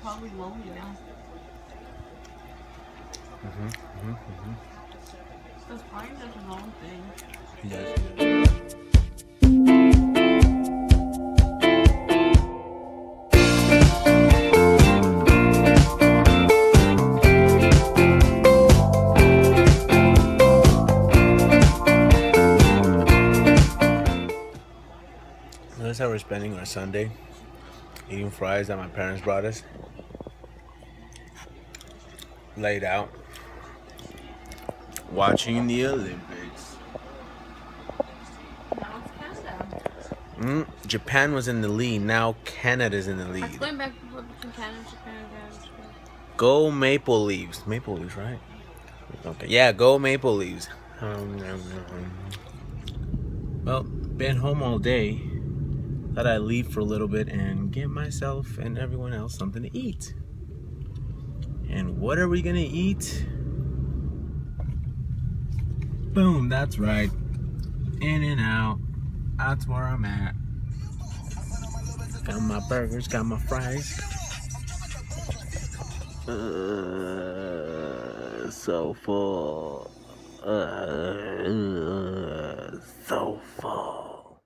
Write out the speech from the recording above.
probably lonely now. Mm-hmm, mm-hmm, mm-hmm. That's probably not the wrong thing. He does. That's how we're spending our Sunday. Eating fries that my parents brought us. Laid out. Watching the Olympics. Now it's Canada. Mm, Japan was in the lead. Now Canada's in the lead. going back between Canada and Japan. Go Maple Leaves. Maple Leaves, right? Okay. Yeah, go Maple Leaves. Um, um, um. Well, been home all day. Thought I'd leave for a little bit and get myself and everyone else something to eat. And what are we gonna eat? Boom, that's right. In-N-Out. That's where I'm at. Got my burgers, got my fries. Uh, so full. Uh, so full.